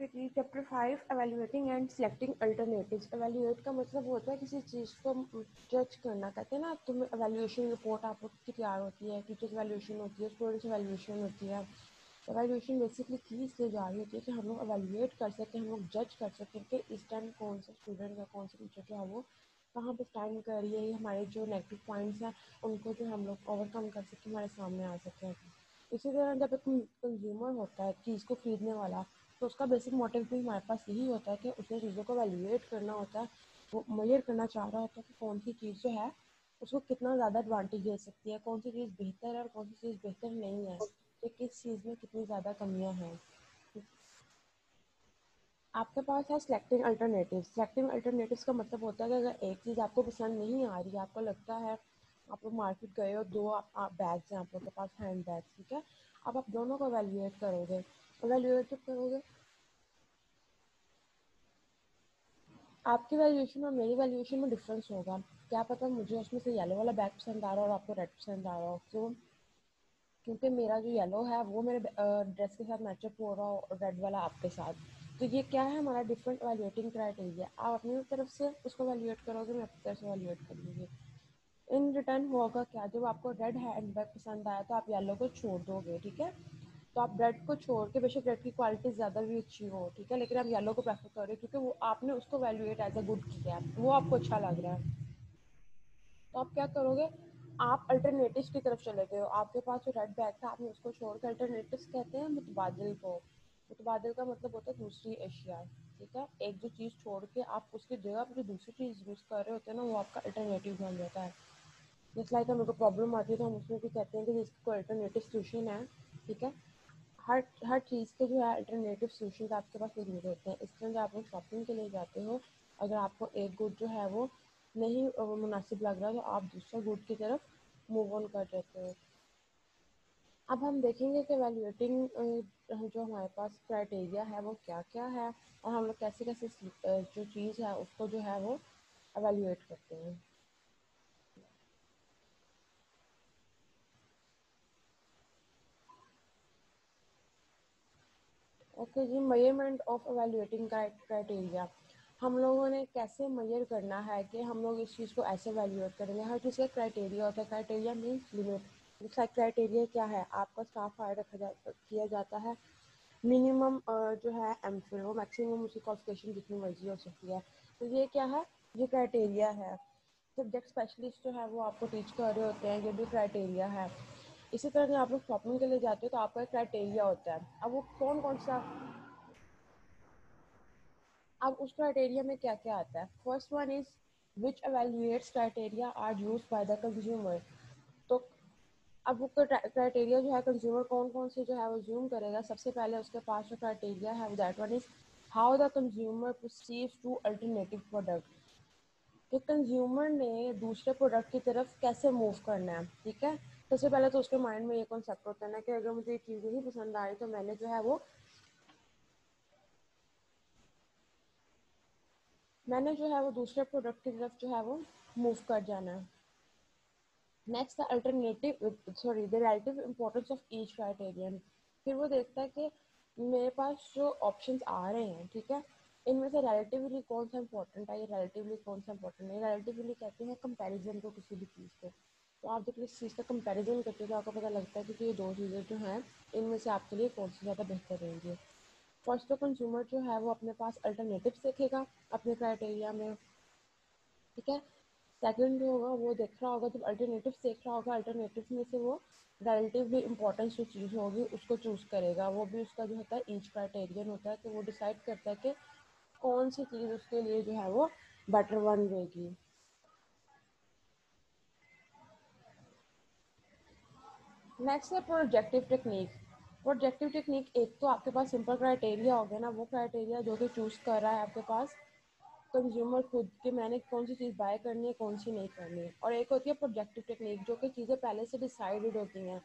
Ji chapter five evaluating and selecting alternatives evaluate का मतलब होता है किसी चीज़ को जज करना। कहते हैं ना तुम्हें एवेल्युएशन रिपोर्ट आप लोग की तैयार होती है टीचर्स एवेल्युएशन होती है स्टूडेंट्स एवेल्युएशन होती है। एवेल्युएशन बेसिकली की इसलिए जा रही होती है कि हम लोग एवेल्युएट कर सकें, हम लोग जज कर सकें कि इस टाइम कौन सा स्टूडेंट या कौन सा टीचर जो है वो कहाँ पर स्टैंड कर रही है हमारे जो नेगेटिव पॉइंट्स हैं, उनको जो हम लोग ओवरकम कर सकें, हमारे सामने आ सकें। इसी तरह जब एक कंज्यूमर होता है चीज़ को खरीदने वाला तो उसका बेसिक मोटिव भी हमारे पास यही होता है कि उसने चीज़ों को वैल्यूएट करना होता है, वो मेजर करना चाह रहा होता है कि कौन सी चीज़ जो है, उसको कितना ज़्यादा एडवांटेज दे सकती है, कौन सी चीज़ बेहतर है और कौन सी चीज़ बेहतर नहीं है, कि किस चीज़ में कितनी ज़्यादा कमियाँ हैं। आपके पास है सिलेक्टिंग अल्टरनेटिव सिलेक्टिंग अल्टरनेटिव का मतलब होता है कि अगर एक चीज़ आपको पसंद नहीं आ रही, आपको लगता है आप लोग मार्केट गए हो, दो बैग्स हैं आप लोग के पास हैंड बैग ठीक है? अब आप दोनों को वैल्यूएट करोगे वैल्यूएट करोगे। आपकी वैल्यूएशन और मेरी वैल्यूएशन में डिफरेंस होगा। क्या पता मुझे उसमें से येलो वाला बैग पसंद आ रहा हो और आपको रेड पसंद आ रहा हो। तो क्योंकि मेरा जो येलो है, वो मेरे ड्रेस के साथ मैचअप हो रहा हो रेड वाला आपके साथ। तो ये क्या है, हमारा डिफरेंट वैल्यूएटिंग क्राइटेरिया आप अपनी तरफ़ से उसको वैल्यूएट करोगे, मैं अपनी तरफ़ से वैल्यूएट कर लूँगी। इन रिटर्न होगा क्या, जब आपको रेड हैंड बैग पसंद आया तो आप येलो को छोड़ दोगे, ठीक है? तो आप ब्रेड को छोड़ के बेशक ब्रेड की क्वालिटी ज़्यादा भी अच्छी हो, ठीक है? लेकिन आप येलो को प्रेफर कर रहे हो क्योंकि वो आपने उसको वैल्यूएट एज अ गुड किया है। वो आपको अच्छा लग रहा है। तो आप क्या करोगे? आप अल्टरनेटिव की तरफ़ चले गए हो। आपके पास जो रेड बैग था, आपने उसको छोड़ के अल्टरनेटिव कहते हैं मुतबादल को। मुतबादल का मतलब होता है दूसरी एशिया, ठीक है? एक जो चीज़ छोड़ के आप उसकी जगह पर जो दूसरी चीज़ यूज़ कर रहे होते हैं ना, वो आपका अल्टरनेटिव बन जाता है। जिस लाइक हमें को प्रॉब्लम आती है तो हम उसमें भी कहते हैं कि जिसकी कोई अल्टरनेटिव सोल्यूशन है, ठीक है? हर हर चीज़ के जो है अल्टरनेटिव सोल्यूशन आपके पास मौजूद होते हैं। इस तरह जब आप लोग शॉपिंग के लिए जाते हो, अगर आपको एक गुड जो है वो नहीं मुनासिब लग रहा तो आप दूसरा गुड की तरफ़ मूव ऑन कर देते हो। अब हम देखेंगे कि वैल्यूएटिंग जो हमारे पास क्राइटेरिया है, वो क्या क्या है, और हम लोग कैसे कैसे जो चीज़ है, उसको जो है वो एवेल्यूएट करते हैं। ओके जी मेज़रमेंट ऑफ़ एवेल्युएटिंग क्राइटेरिया हम लोगों ने कैसे मेजर करना है कि हम लोग इस चीज़ को ऐसे वैल्यूएट करेंगे? हर चीज़ का क्राइटेरिया होता है। क्राइटेरिया मीन्स लिमिट क्राइटेरिया क्या है? आपका स्टाफ हायर रखा जा, किया जाता है। मिनिमम जो है एम फिल वो मैक्सिमम उसकी क्वालिफिकेशन जितनी मर्ज़ी हो सकती है। तो ये क्या है? ये क्राइटेरिया है। सब्जेक्ट स्पेशलिस्ट जो है, वो आपको टीच कर रहे होते हैं। ये भी क्राइटेरिया है। इसी तरह जब आप लोग शॉपिंग के लिए जाते हो तो आपका एक क्राइटेरिया होता है। अब वो कौन कौन सा अब उस क्राइटेरिया में क्या क्या आता है? First one is which evaluates criteria are use by the consumer तो अब वो क्राइटेरिया जो है कंज्यूमर कौन कौन से जो है वो जूम करेगा। सबसे पहले उसके पास जो क्राइटेरिया है that one is how the consumer perceive to alternative product कि कंज्यूमर ने दूसरे प्रोडक्ट की तरफ़ कैसे मूव करना है, ठीक है? सबसे पहले तो उसके माइंड में ये कॉन्सेप्ट होता है ना कि अगर मुझे ये चीज़ नहीं पसंद आ रही तो मैंने जो है वो मैंने जो है वो दूसरे प्रोडक्ट की तरफ़ जो है वो मूव कर जाना है। Next the alternative sorry the relative importance of each criterion फिर वो देखता है कि मेरे पास जो ऑप्शंस आ रहे हैं, ठीक है? इनमें से रिलेटिवली कौन सा इंपॉर्टेंट है, ये रिलेटिवली कौन सा इंपॉर्टेंट है? रिलेटिवली कहते हैं कंपैरिजन को किसी भी चीज़ को। तो आप जब इस चीज़ का कंपैरिजन करते हो तो आपको पता लगता है कि ये दो चीज़ें जो हैं, इनमें से आपके लिए कौन सी ज़्यादा बेहतर रहेंगी। फ़र्स्ट तो कंज्यूमर जो है, वो अपने पास अल्टरनेटिव देखेगा, अपने क्राइटेरिया में। ठीक है? सेकंड जो होगा, वो देख रहा होगा, जब अल्टरनेटिव देख रहा होगा अल्टरनेटिव में से वो रिलेटिवली इंपॉर्टेंस जो चीज़ होगी, उसको चूज़ करेगा। वो भी उसका जो होता है ईच क्राइटेरियन होता है तो वो डिसाइड करता है कि कौन सी चीज़ उसके लिए जो है, वो बेटर वन रहेगी। नेक्स्ट है प्रोजेक्टिव टेक्निक प्रोजेक्टिव टेक्निक एक तो आपके पास सिंपल क्राइटेरिया हो गया ना, वो क्राइटेरिया जो कि चूज़ कर रहा है आपके पास कंज्यूमर खुद के मैंने कौन सी चीज़ बाय करनी है, कौन सी नहीं करनी है। और एक होती है प्रोजेक्टिव टेक्निक जो कि चीज़ें पहले से डिसाइडेड होती हैं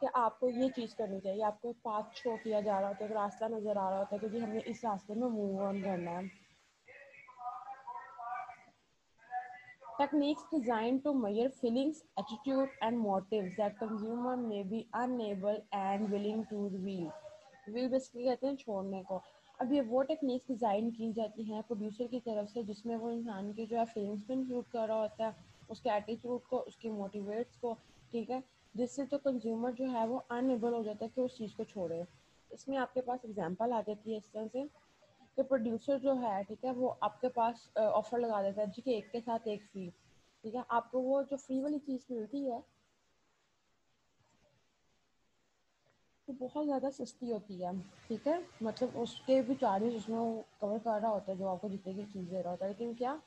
कि आपको ये चीज़ करनी चाहिए। आपको पाथ शो किया जा रहा होता है, एक रास्ता नज़र आ रहा होता है क्योंकि हमने इस रास्ते में मूव ऑन करना है। Techniques designed to measure feelings, attitude, and motives that consumer may be unable and willing to reveal. Reveal basically कहते हैं छोड़ने को। अब ये वो टेक्निक्स डिज़ाइन की जाती हैं प्रोड्यूसर की तरफ़ से जिसमें वो इंसान की जो है फीलिंग्स को इंक्लूड कर रहा होता है उसके एटीट्यूड को उसकी मोटिवेट्स को ठीक है? जिससे तो कंज्यूमर जो है वो अनएबल हो जाता है कि उस चीज़ को छोड़े। इसमें आपके पास एग्जांपल आ जाती है इस तरह से। कि प्रोड्यूसर जो है, ठीक है, वो आपके पास ऑफ़र लगा देता है, जी के एक के साथ एक फ्री ठीक है? आपको वो जो फ्री वाली चीज़ मिलती है, वो बहुत ज़्यादा सस्ती होती है, ठीक है? मतलब उसके भी चार्जेस उसमें कवर कर रहा होता है, जो आपको जितने की चीज़ दे रहा होता है। लेकिन क्या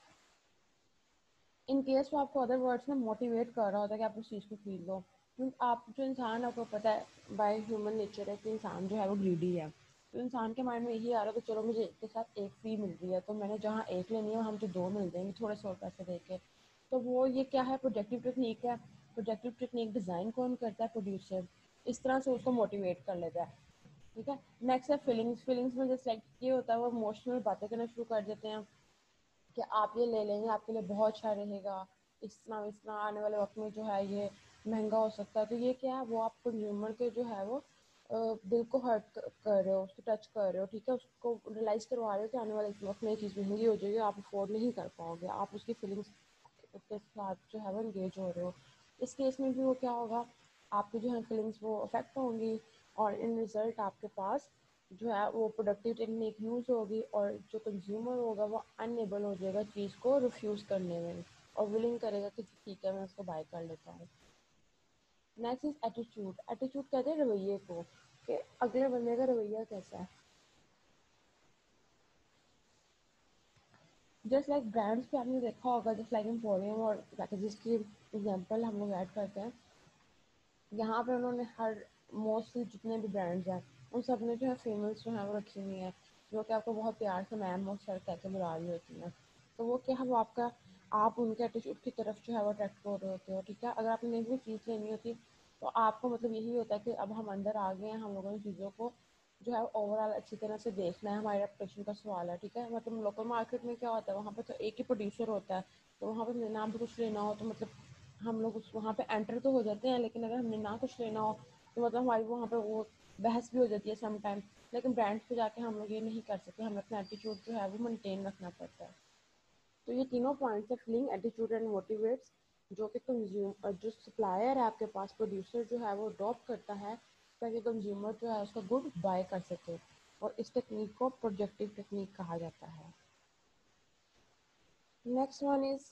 इन केस वो आपको अदर वर्ड्स में मोटिवेट कर रहा होता है कि आप उस चीज़ को खरीद लो, क्योंकि आप जो इंसान है, आपको पता है बाय ह्यूमन नेचर है कि इंसान जो है, वो ग्रीडी है। तो इंसान के माइंड में यही आ रहा है कि चलो मुझे एक के साथ एक फ्री मिल रही है तो मैंने जहाँ एक लेनी है हम तो दो मिल जाएँगे थोड़े से पैसे दे के तो वो ये क्या है? प्रोजेक्टिव टेक्निक है। प्रोजेक्टिव टेक्निक डिज़ाइन कौन करता है? प्रोड्यूसर इस तरह से उसको मोटिवेट कर लेता है। ठीक है? नेक्स्ट है फीलिंग्स फीलिंग्स में जैसे ये होता है, वो इमोशनल बातें करना शुरू कर देते हैं कि आप ये ले लेंगे, आपके लिए बहुत अच्छा रहेगा। इस तरह इस तरह आने वाले वक्त में जो है ये महँगा हो सकता है। तो ये क्या है? वो आप कंज्यूमर के जो है वो दिल को हर्ट कर रहे हो, उसको टच कर रहे हो, ठीक है? उसको रियलाइज़ करवा रहे हो कि आने वाले वक्त में ये चीज़ महँगी हो जाएगी, आप अफोर्ड नहीं कर पाओगे। आप उसकी फीलिंग्स के साथ जो है वो इंगेज हो रहे हो। इस केस में भी वो क्या होगा, आपकी जो है फीलिंग्स वो अफेक्ट होंगी और इन रिज़ल्ट आपके पास जो है वो प्रोडक्टिव टेक्निक यूज़ होगी और जो कंज्यूमर होगा वो अनएबल हो जाएगा चीज़ को रिफ्यूज़ करने में और विलिंग करेगा कि ठीक है, मैं उसको बाय कर लेता हूँ। नेक्स्ट इज़ एटीट्यूड एटीट्यूड कहते हैं रवैये को, कि अगले बंदे का रवैया कैसा है? जस्ट लाइक ब्रांड्स पे आपने देखा होगा जस्ट लाइक एम्पोरियम और पैकेजेस की एग्जांपल हम लोग ऐड करते हैं, यहाँ पे उन्होंने हर मोस्टली जितने भी ब्रांड्स हैं, उन सबने जो है फीमेल्स जो है वो रखी हुई हैं, जो कि आपको बहुत प्यार से मैम और सर कह के बुला रही होती हैं। तो वो क्या है वो आपका आप उनके एटीट्यूड की तरफ़ जो है वो अट्रैक्ट हो रहे होते हो, ठीक है? अगर आपने कोई चीज़ लेनी होती तो आपको मतलब यही होता है कि अब हम अंदर आ गए हैं, हम लोगों ने चीज़ों को जो है ओवरऑल अच्छी तरह से देखना है, हमारे रेपुटेशन का सवाल है, ठीक है? मतलब लोकल मार्केट में क्या होता है, वहाँ पे तो एक ही प्रोड्यूसर होता है तो वहाँ पे ना भी कुछ लेना हो तो मतलब हम लोग उस, वहाँ पे एंटर तो हो जाते हैं, लेकिन अगर हमने ना कुछ लेना हो तो मतलब हमारी वहाँ पर वो बहस भी हो जाती है समटाइम लेकिन ब्रांड्स पे जाके हम लोग ये नहीं कर सकते, हमें अपना एटीट्यूड जो है वो मेनटेन रखना पड़ता है। तो ये तीनों पॉइंट्स है फीलिंग एटीट्यूड एंड मोटिवेट्स जो कि कंज्यूम जो सप्लायर है आपके पास प्रोड्यूसर जो है वो ड्रॉप करता है, ताकि कंज्यूमर जो है उसका गुड बाय कर सके। और इस टेक्निक को प्रोजेक्टिव टेक्निक कहा जाता है। Next one is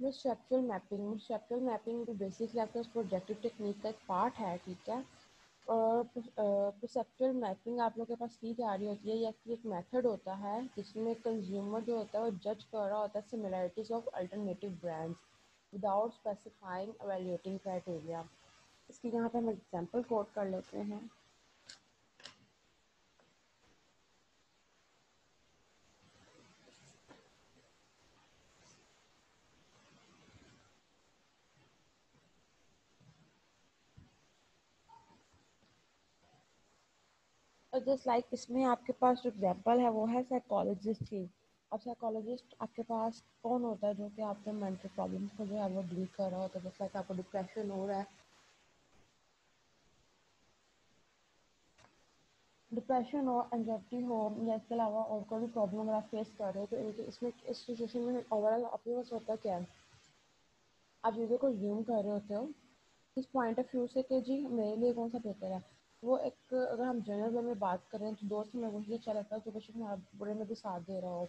misconceptual mapping misconceptual mapping भी बेसिकली आपके प्रोजेक्टिव टेक्निक का एक पार्ट है, ठीक है? और परसेप्चुअल मैपिंग आप लोग के पास की जा रही होती है, या कि एक मेथड होता है, जिसमें कंज्यूमर जो होता है, वो जज कर रहा होता है similarities of alternative brands without specifying evaluating criteria इसकी यहाँ पे हम एग्जांपल कोट कर लेते हैं। जस्ट लाइक इसमें आपके पास जो एग्ज़ाम्पल है, वो है साइकोलॉजिस्ट की अब साइकोलॉजिस्ट आपके पास कौन होता है जो कि आपके मेंटल प्रॉब्लम्स को जो है वो डील कर रहा होता है? जैसे आपको डिप्रेशन हो रहा है। डिप्रेशन हो एंजाइटी हो, या इसके अलावा और कोई भी प्रॉब्लम अगर आप फेस कर रहे हो तो इनके इसमें, इस सिचुएशन में ओवरऑल आपके पास होता क्या है? आप चीज़ों को ज्यूम कर रहे होते हो। इस पॉइंट ऑफ़ व्यू से कि जी, मेरे लिए कौन सा बेहतर है? वो एक, अगर हम जनरल में बात करें तो दोस्त हमें वही अच्छा लगता है, जो कुछ हमारा बुरे में भी साथ दे रहा हो।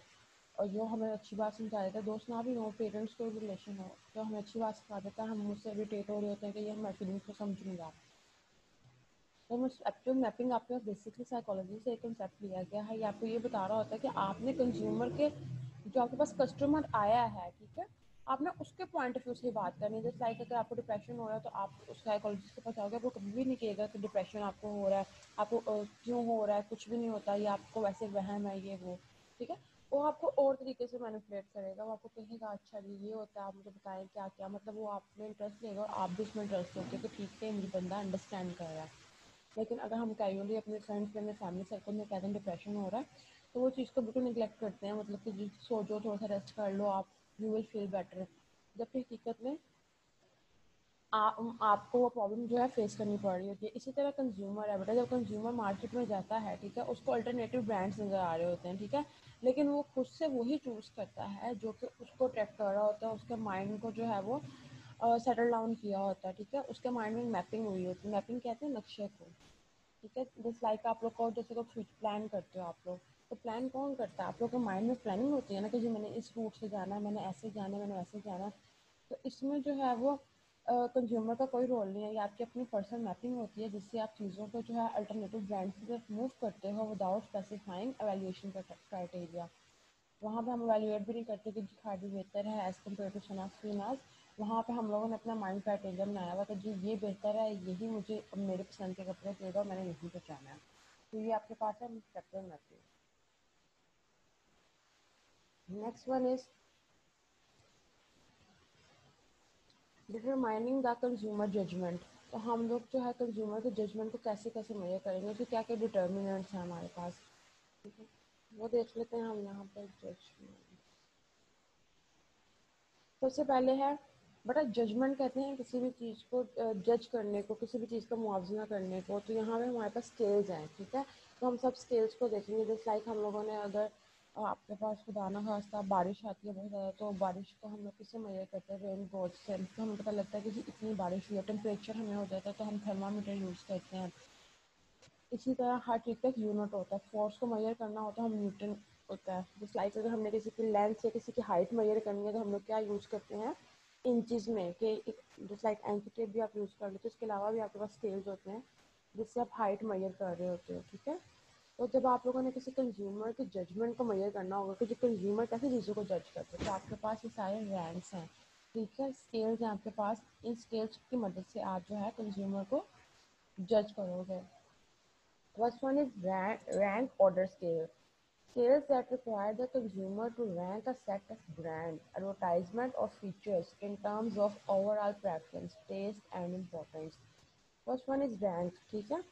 और जो हमें अच्छी बात समझा देता है। दोस्त ना भी हो, पेरेंट्स को रिलेशन हो तो हमें अच्छी बात सिखा देता है। हम मुझसे इरीटेट हो रहे होते हैं कि ये हमारे फीलिंग्स को समझ रहा तो एक्टिव मैपिंग आपके पास बेसिकली साइकोलॉजी से एक कंसेप्ट लिया गया है। ये आपको ये बता रहा होता है कि आपने कंज्यूमर के, जो आपके पास कस्टमर आया है, ठीक है? आपने उसके पॉइंट ऑफ़ व्यू से बात करनी है। जैसे लाइक अगर आपको डिप्रेशन हो रहा है तो आप उस साइकोलॉजिस्ट के पास जाओगे आपको कभी भी नहीं कहेगा कि डिप्रेशन आपको हो रहा है, आपको क्यों हो रहा है, कुछ भी नहीं होता, या आपको वैसे वहम है, ये वो, ठीक है? वो आपको और तरीके से मैनिपुलेट करेगा, वो आपको कहेगा अच्छा जी, ये होता है, आप मुझे बताएँ क्या क्या मतलब वो आप में इंटरेस्ट लेगा और आप भी उसमें इंटरेस्ट होते कि ठीक है मुझे बंदा अंडरस्टैंड कर रहा है। लेकिन अगर हम कैजुअली अपने फ्रेंड्स में, अपने फैमिली सर्कल में कहते हैं डिप्रेशन हो रहा है तो वो चीज़ को बिल्कुल निगलेक्ट करते हैं मतलब कि सोचो थोड़ा सा रेस्ट कर लो आप यू विल फील बेटर जबकि हकीकत में आ, आपको वो प्रॉब्लम जो है फेस करनी पड़ रही होती है इसी तरह कंज्यूमर है बेटा जब कंज्यूमर मार्केट में जाता है ठीक है उसको अल्टरनेटिव ब्रांड्स नज़र आ रहे होते हैं ठीक है लेकिन वो खुद से वही चूज़ करता है जो कि उसको ट्रैक कर रहा होता है उसके माइंड को जो है वो सेटल uh, डाउन किया होता है ठीक है उसके माइंड में मैपिंग हुई होती है। मैपिंग कहते हैं नक्शे को ठीक है जैसे लाइक आप लोग को जैसे को प्लान करते हो आप लोग तो प्लान कौन करता? है आप लोग के माइंड में प्लानिंग होती है ना कि जी मैंने इस रूट से जाना है, मैंने ऐसे जाना है, मैंने वैसे जाना है। तो इसमें जो है वो कंज्यूमर का कोई रोल नहीं है। ये आपकी अपनी पर्सनल मैपिंग होती है, जिससे आप चीज़ों को जो है अल्टरनेटिव ब्रांड की तरफ़ मूव करते हो विदाउट स्पेसिफाइंग एवेल्यूशन क्राइटेरिया वहाँ पे हम एवेल्यूएट भी नहीं करते कि जी खाड़ी बेहतर है एज़ कंपेयर टू सनास फीनाज वहाँ पे हम लोगों ने अपना माइंड क्राइटेरिया बनाया हुआ था जी ये बेहतर है, यही मुझे मेरे पसंद के कपड़े चाहिए और मैंने यहीं पर जाना है। तो ये आपके पास है sector mapping next one is determining the consumer judgement तो हम लोग जो है कंज्यूमर के जजमेंट को कैसे कैसे मेजर करेंगे? उसके क्या क्या डिटर्मिनेंट्स हैं हमारे पास? ठीक है, वो देख लेते हैं हम यहाँ पर जजमेंट सबसे पहले है बटा जजमेंट कहते हैं किसी भी चीज़ को जज करने को, किसी भी चीज़ का मुआवजा करने को। तो यहाँ पे हमारे पास स्केल्स हैं, ठीक है? तो हम सब स्केल्स को देखेंगे। जैसे लाइक हम लोगों ने अगर आपके पास खुदा ना खास्ता बारिश आती है बहुत ज़्यादा तो बारिश को हम लोग किससे मेजर करते हैं? रेन बोर्ड से। तो हमें पता लगता है कि इतनी बारिश हुई है टेम्परेचर हमें हो जाता है तो हम थर्मामीटर यूज़ करते हैं। इसी तरह हर चीज़ का एक यूनिट होता है। फोर्स को मेजर करना होता है हम न्यूटन होता है। जिस लाइक अगर हमने किसी की लेंथ या किसी की हाइट मेजर करनी है तो हम लोग क्या यूज़ करते हैं? इंचज़ में कि जिस लाइक एंकी टेप भी आप यूज़ कर लेते हो, उसके अलावा भी आपके पास स्केल्स होते हैं, जिससे आप हाइट मेजर कर रहे होते हो, ठीक है? और जब आप लोगों ने किसी कंज्यूमर के जजमेंट को मैयर करना होगा कि जो कंज्यूमर कैसे चीज़ों को जज करते हैं तो आपके पास ये सारे रैंक्स हैं। ठीक है? स्केल्स हैं आपके पास। इन स्केल्स की मदद से आप जो है कंज्यूमर को जज करोगे। First one is rank order scale scales that require the consumer to rank a set of brand advertisement और features in terms of overall preference taste and importance first one is rank ठीक है?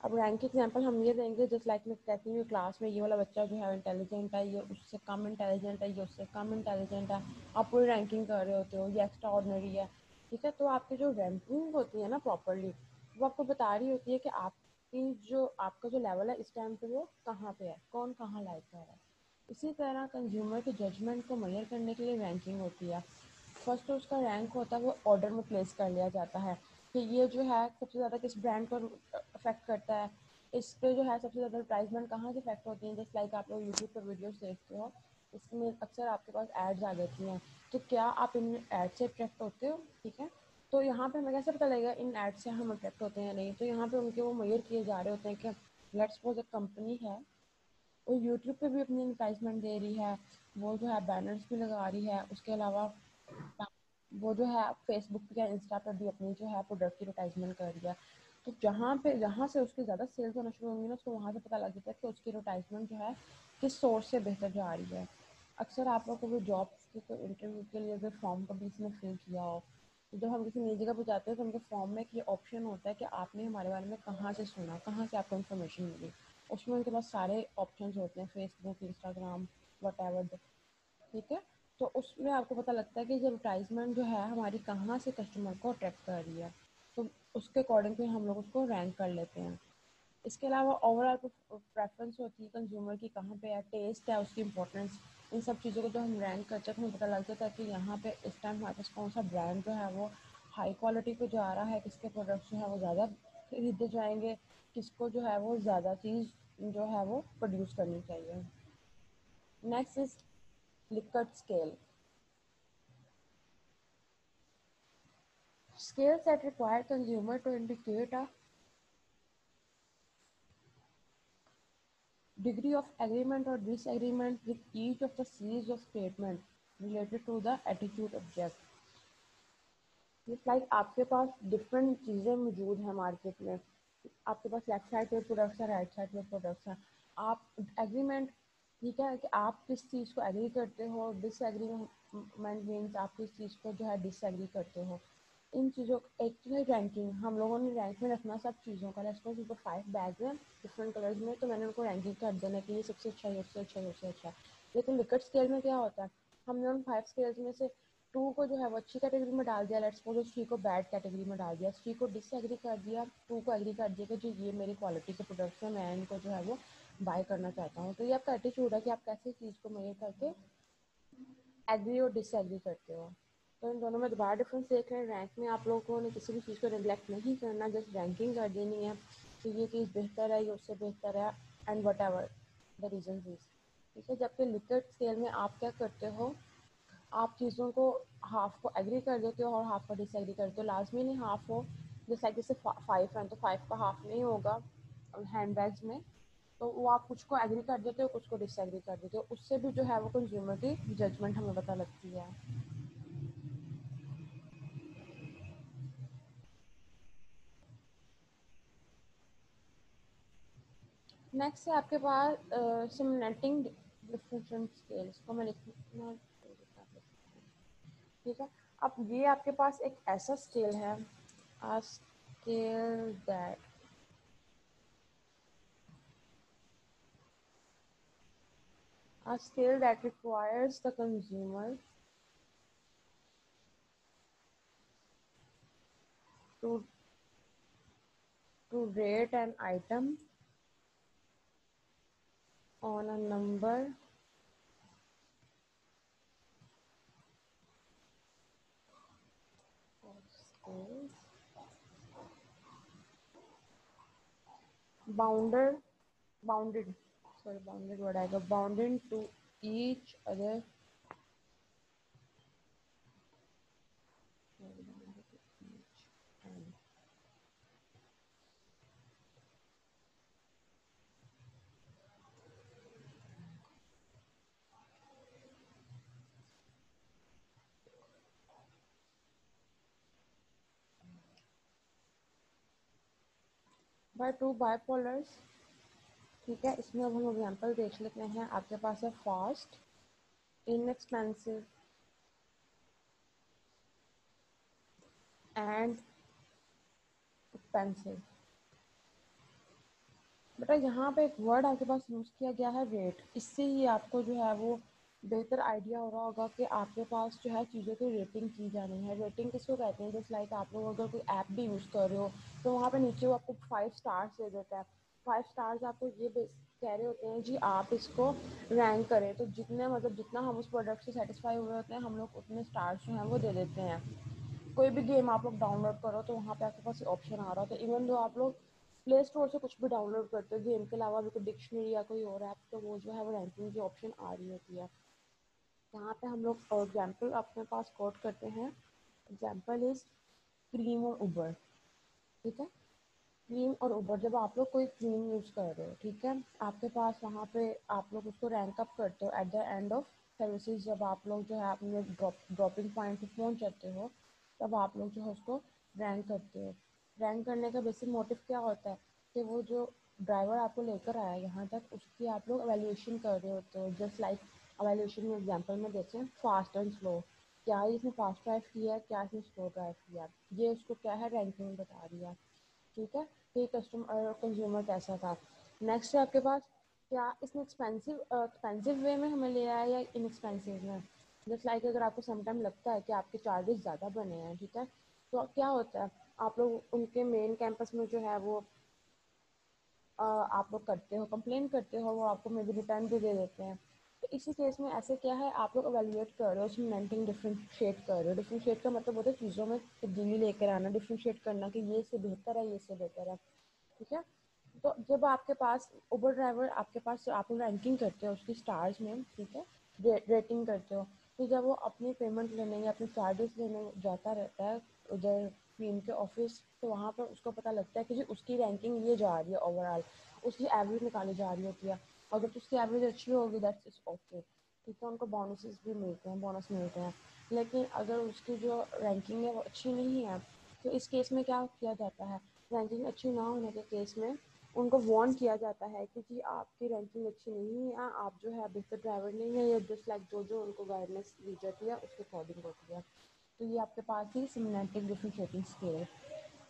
अब rank example हम ये देंगे just like मैं कहती हूँ क्लास में ये वाला बच्चा जो है इंटेलिजेंट है, ये उससे कम इंटेलिजेंट है, ये उससे कम इंटेलिजेंट है। आप पूरी रैंकिंग कर रहे होते हो, ये एक्स्ट्रा ऑर्डनरी है। ठीक है? तो आपकी जो रैंकिंग होती है ना प्रॉपरली वो आपको बता रही होती है कि आपकी जो, आपका जो लेवल है, इस टाइम पे वो कहाँ पे है? कौन कहाँ लाइक कर रहा है? इसी तरह कंज्यूमर के जजमेंट को मेजर करने के लिए रैंकिंग होती है। फ़र्स्ट तो उसका रैंक होता है, वो ऑर्डर में प्लेस कर लिया जाता है। ये जो है सबसे ज़्यादा किस ब्रांड पर अफेक्ट करता है। इस पर जो है सबसे ज़्यादा एडवर्टाइजमेंट कहाँ से अफेक्ट होती है? जैसे लाइक आप लोग यूट्यूब पर वीडियोस देखते हो, इसमें अक्सर आपके पास एड्स आ जाती हैं। तो क्या आप इन एड से अट्रैक्ट होते हो? ठीक है? तो यहाँ पे हमें कैसे पता लगेगा इन एड से हम अट्रैक्ट होते हैं नहीं? तो यहाँ पे उनके वो मेयर किए जा रहे होते हैं कि लेट्स सपोज़ एक कंपनी है, वो यूट्यूब पे भी अपनी एडवर्टाइजमेंट दे रही है, वो जो है बैनर्स भी लगा रही है, उसके अलावा वो जो है फेसबुक या इंस्टा पर भी अपनी जो है प्रोडक्ट की एडवर्टाइजमेंट कर रही है तो जहाँ पे, जहाँ से उसकी ज़्यादा सेल्स होना शुरू होंगी ना, उसको वहाँ से पता लग जाता है कि उसकी एडवर्टाइजमेंट जो है किस सोर्स से बेहतर जा रही है। अक्सर आप लोग को भी जॉब के कोई इंटरव्यू के लिए अगर फॉर्म कभी इसने फिल किया हो तो जब हम किसी नई जगह पर जाते हैं तो उनके फॉर्म में एक ये ऑप्शन होता है कि आपने हमारे बारे में कहाँ से सुना, कहाँ से आपको इन्फॉर्मेशन मिली। उसमें उनके पास सारे ऑप्शन होते हैं फेसबुक इंस्टाग्राम वट ठीक है? तो उसमें आपको पता लगता है कि एडवर्टाइजमेंट जो है हमारी कहाँ से कस्टमर को अट्रैक्ट कर रही है। तो उसके अकॉर्डिंग फिर हम लोग उसको रैंक कर लेते हैं। इसके अलावा ओवरऑल प्रेफरेंस होती है कंज्यूमर की, कहाँ पे है टेस्ट है, उसकी इंपॉर्टेंस इन सब चीज़ों को जो हम रैंक करते हैं तो हमें पता लग जाता है कि यहाँ पे इस टाइम हमारे पास कौन सा ब्रांड जो है वो हाई क्वालिटी पे जा रहा है, किसके प्रोडक्ट्स जो है वो ज़्यादा खरीदे जाएँगे, किसको जो है वो ज़्यादा चीज़ जो है वो प्रोड्यूस करनी चाहिए। Next is Likert scale. Scales that require consumer to indicate a degree of agreement or disagreement with each of the series of statements related to the attitude object. Like आपके पास डिफरेंट चीज़ें मौजूद हैं market में आपके पास left side पे products हैं राइट साइड पे प्रोडक्ट्स हैं आप एग्रीमेंट ठीक है कि आप किस चीज़ को एग्री करते हो डिसएग्रीमेंट मीन्स आप किस चीज़ को जो है डिसएग्री करते हो। इन चीज़ों एक है रैंकिंग हम लोगों ने रैंक में रखना सब चीज़ों का। लेट्स सपोज़ फाइव बैग हैं डिफरेंट कलर्स में तो मैंने उनको रैंकिंग कर देना कि ये सबसे अच्छा है सबसे अच्छा सबसे अच्छा। लेकिन विकेट स्केल में क्या होता है? हमने उन फाइव स्केल्स में से टू को जो है वो अच्छी कैटेगरी में डाल दिया। लेट्स सपोज़ थ्री को बैड कैटेगरी में डाल दिया। थ्री को डिसएग्री कर दिया टू को एग्री कर दिया कि जो, ये मेरी क्वालिटी के प्रोडक्ट्स हैं, मैं इनको जो है वो बाय करना चाहता हूँ। तो ये आपका एटीट्यूड है कि आप कैसे चीज़ को मेजर करके एग्री और डिसएग्री करते हो? तो इन दोनों में दोबारा डिफरेंस देख रहे हैं। रैंक में आप लोगों ने किसी भी चीज़ को निगलेक्ट नहीं करना जस्ट रैंकिंग कर देनी है कि ये चीज़ बेहतर है, ये उससे बेहतर है and whatever the reason is ठीक है, जबकि लिक्विड स्केल में आप क्या करते हो? आप चीज़ों को हाफ़ को एग्री कर देते हो और हाफ़ को डिसएग्री करते हो। लाजमी नहीं हाफ़ हो, जैसे लाइक जैसे फाइव है तो फाइव का हाफ़ नहीं होगा। हैंड बैग्स में तो वो आप कुछ को एग्री कर देते हो कुछ को डिसएग्री कर देते हो, उससे भी जो है वो कंज्यूमर की जजमेंट हमें पता लगती है। नेक्स्ट है आपके पास सिमुलेटिंग डिफरेंट स्केल्स को मैं लिखना ठीक है? अब ये आपके पास एक ऐसा स्केल है scale that a scale that requires the consumer to to rate an item on a number bounded bounded sorry bounded what I got bounded to each other. By two bipolars ठीक है, इसमें अब हम example देख लेते हैं। आपके पास है फास्ट इनएक्सपेंसिव एंड एक्सपेंसिव बेटा, यहाँ पे एक वर्ड आपके पास यूज़ किया गया है रेट इससे ही आपको जो है वो बेहतर आइडिया हो रहा होगा कि आपके पास जो है चीज़ों की रेटिंग की जानी है। रेटिंग किसको कहते हैं? जैसे लाइक आप लोग अगर कोई ऐप भी यूज़ कर रहे हो तो वहाँ पे नीचे वो आपको फाइव स्टार्स दे देता है। फाइव स्टार्स आपको ये कह रहे होते हैं जी आप इसको रैंक करें। तो जितने मतलब जितना हम उस प्रोडक्ट से सेटिस्फाई हुए होते हैं, हम लोग उतने स्टार्स जो हैं वो दे देते हैं। कोई भी गेम आप लोग डाउनलोड करो तो वहाँ पे आपके पास ऑप्शन आ रहा होता है। इवन दो आप लोग प्ले स्टोर से कुछ भी डाउनलोड करते हो गेम के अलावा भी कोई डिक्शनरी या कोई और ऐप तो वो जो है वो रैंकिंग की ऑप्शन आ रही होती है। यहाँ पे हम लोग एग्ज़ाम्पल अपने पास कोट करते हैं। एग्ज़ाम्पल इज़ क्रीम और उबर ठीक है? क्रीम और उबर जब आप लोग कोई क्रीम यूज़ कर रहे हो, ठीक है? आपके पास वहाँ पे आप लोग उसको रैंक अप करते हो. At the end of services जब आप लोग जो है अपने ड्रॉप ड्रॉपिंग पॉइंट पे पहुँच जाते हो, तब आप लोग जो है उसको रैंक करते हो. रैंक करने का बेसिक मोटिव क्या होता है? कि वो जो ड्राइवर आपको लेकर आया यहाँ तक, उसकी आप लोग एवेल्यूशन कर रहे होते हो. जस्ट लाइक एवेल्यूशन में एग्ज़ाम्पल में हैं फास्ट एंड स्लो क्या इसने फास्ट ड्राइव किया क्या इसने स्लो ड्राइव किया ये उसको क्या है रैंकिंग बता रही है? ठीक है? कि कस्टमर कंज्यूमर कैसा था? नेक्स्ट है आपके पास, क्या इसने एक्सपेंसिव एक्सपेंसिव वे में हमें लिया है या इनएक्सपेंसिव में? जस्ट लाइक अगर आपको समटाइम लगता है कि आपके चार्जेस ज़्यादा बने हैं, ठीक है? तो क्या होता है? आप लोग, उनके मेन कैंपस में जो है वो आप लोग करते हो कंप्लेन करते हो, वो आपको मे बी रिटर्न भी दे देते हैं। तो इसी केस में ऐसे क्या है, आप लोग अवेलुएट कर रहे हो, उसमें मेंटिंग डिफ्रेंशिएट कर रहे हो। डिफ्रेंशिएट का मतलब होता है चीज़ों में तब्दीली लेकर आना डिफ्रेंशिएट करना कि ये से बेहतर है, ये से बेहतर है। ठीक है? तो जब आपके पास उबर ड्राइवर आपके पास, आप लोग रैंकिंग करते हो उसकी स्टार्स में, ठीक है? रेटिंग करते हो। तो जब वो अपनी पेमेंट लेने या अपने चार्जेस लेने जाता रहता है, उधर क्रीम के ऑफ़िस तो वहाँ पर उसको पता लगता है कि जी उसकी रैंकिंग ये जा रही है ओवरऑल उसकी एवरेज निकाली जा रही होती है। अगर तो उसकी एवरेज अच्छी होगी दैट्स इज़ ओके ठीक है उनको बोनसेस भी मिलते हैं बोनस मिलते हैं. लेकिन अगर उसकी जो रैंकिंग है वो अच्छी नहीं है तो इस केस में क्या किया जाता है? रैंकिंग अच्छी ना होने के केस में उनको वार्न किया जाता है कि जी आपकी रैंकिंग अच्छी नहीं है आप जो है बेहतर ड्राइवर नहीं है, या जस्ट लाइक जो जो उनको गाइडनेस दी जाती है, उसके अकॉर्डिंग होती है. तो ये आपके पास ही semantic differentiating scale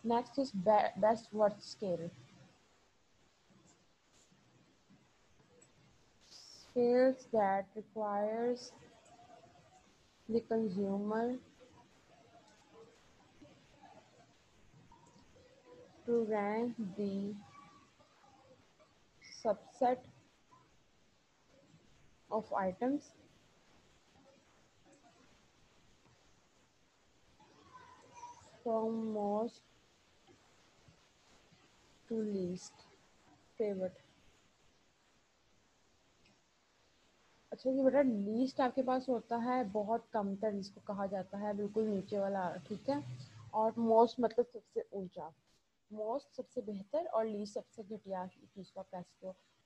next is best worst scale scales that requires the consumer to rank the subset of items. From most to least favorite अच्छा ये बेटा लीस्ट आपके पास होता है, बहुत कम तर जिसको कहा जाता है, बिल्कुल नीचे वाला, ठीक है? और मोस्ट मतलब सबसे ऊँचा मोस्ट सबसे बेहतर और लीस्ट सबसे घटिया चीज़ को आप कह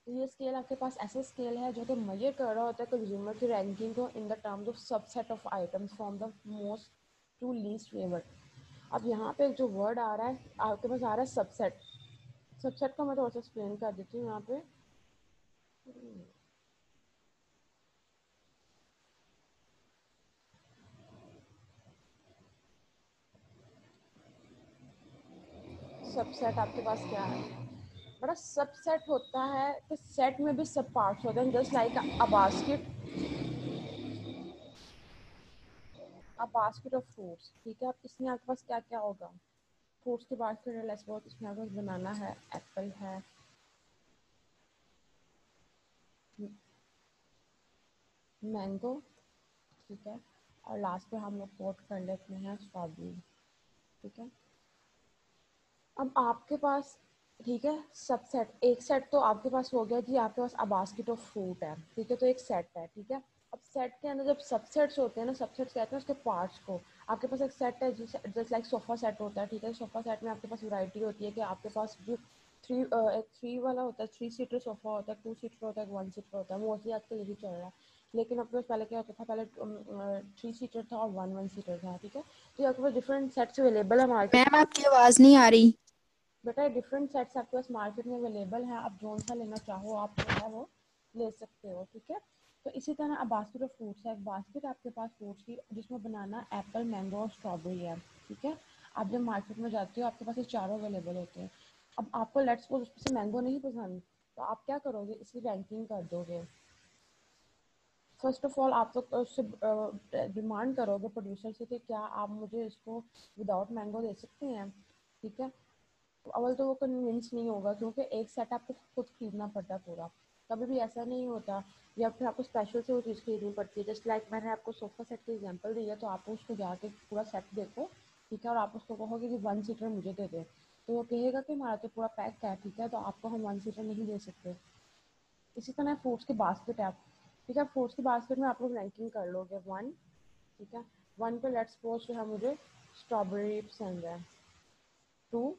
तो ये स्केल आपके पास ऐसा स्केल है जो कि मेजर कर रहा होता है कंज्यूमर की रैंकिंग को in the terms of subset of items from the most to least favourite अब यहाँ पे जो वर्ड आ रहा है, आपके पास आ रहा है सबसेट सबसेट को मैं थोड़ा सा एक्सप्लेन कर देती हूँ यहाँ पे। सबसेट आपके पास क्या है? बड़ा सबसेट होता है कि सेट में भी सब पार्ट्स होते हैं just like a basket a basket of fruits ठीक है? अब इसमें आपके पास क्या क्या होगा? फ्रूट्स की बात करें लेस बहुत इसमें आपके पास बनाना है एप्पल है. मैंगो ठीक है? और लास्ट पे हम लोग कोट कर लेते हैं स्ट्रॉबेरी ठीक है? अब आपके पास ठीक है सब सेट एक सेट तो आपके पास हो गया जी आपके पास अब बास्केट ऑफ़ फ्रूट है। ठीक है तो एक सेट है ठीक है? अब सेट के अंदर जब सबसेट्स होते हैं ना सबसेट्स कहते हैं उसके पार्ट्स को। आपके पास एक सेट है जैसे लाइक सोफा सेट होता है ठीक है? सोफा सेट में आपके पास वैरायटी होती है कि आपके पास जो थ्री एक थ्री वाला होता है थ्री सीटर सोफा होता है टू सीटर होता है वन सीटर होता है। मोस्टली आजकल यही चल रहा है। लेकिन आपके पास पहले क्या होता था? पहले थ्री सीटर था और वन वन सीटर था ठीक है? तो आपके पास डिफरेंट सेट्स अवेलेबल है मार्केट मैम आपकी आवाज़ नहीं आ रही। बेटा डिफरेंट सेट्स आपके पास मार्केट में अवेलेबल हैं, आप जोन सा लेना चाहो, आप जो है वो ले सकते हो, ठीक है? तो इसी तरह अब बास्केट ऑफ़ फ्रूट्स है, एक बास्केट आपके पास फ्रूट्स की, जिसमें बनाना एप्पल मैंगो और स्ट्रॉबेरी है, ठीक है? आप जब मार्केट में जाते हो, आपके पास ये चारों अवेलेबल होते हैं। अब आपको लेट्स सपोज़ उसमें से मैंगो नहीं पसंद तो आप क्या करोगे? इसकी रैंकिंग कर दोगे। फ़र्स्ट ऑफ़ ऑल आप तो उससे डिमांड करोगे प्रोड्यूसर से कि क्या आप मुझे इसको विदाउट मैंगो दे सकते हैं, ठीक है? अव्वल तो वो कन्विंस नहीं होगा क्योंकि एक सेट आपको खुद खरीदना पड़ता है पूरा। कभी भी ऐसा नहीं होता, या फिर आपको स्पेशल से वो चीज़ खरीदनी पड़ती है। जस्ट लाइक मैंने आपको सोफा सेट की एग्जांपल दी है तो आप उसको जाके पूरा सेट देखो, ठीक है? और आप उसको कहोगे कि वन सीटर मुझे दे दे। तो वो कहेगा कि हमारा तो पूरा पैक है, ठीक है? तो आपको हम वन सीटर नहीं दे सकते। इसी तरह फ्रूट्स की बास्केट है ठीक है? फ्रूट्स की बास्केट में आप लोग रैंकिंग कर लोगे वन ठीक है? वन पे लेट्स सपोज़ जो है मुझे स्ट्रॉबेरी पसंद है टू